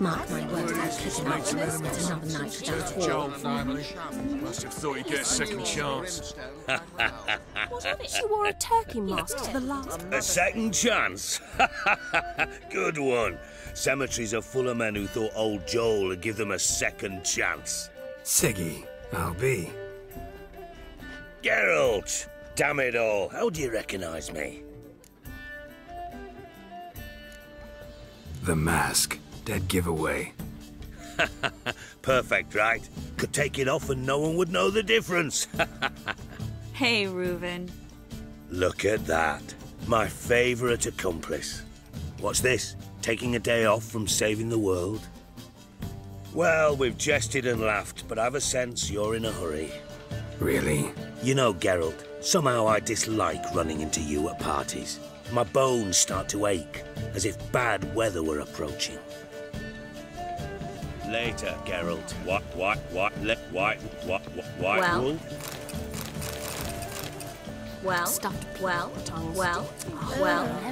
Mark my words, I'm kicking up. It's another night without war. Must have thought he'd get a second chance. What of it? She wore a turkey mask to the last. A second chance? Good one. Cemeteries are full of men who thought old Joel would give them a second chance. Sigi, I'll be. Geralt! Damn it all, how do you recognize me? The mask. Dead giveaway. Perfect, right? Could take it off and no one would know the difference. Hey, Reuven. Look at that. My favorite accomplice. What's this? Taking a day off from saving the world? Well, we've jested and laughed, but I've a sense you're in a hurry. Really? You know, Geralt, somehow I dislike running into you at parties. My bones start to ache, as if bad weather were approaching. Later, Geralt. What, what, what, let, white, what, what, white Well? wolf? Well, Stuffed well, tongues. well, well. Have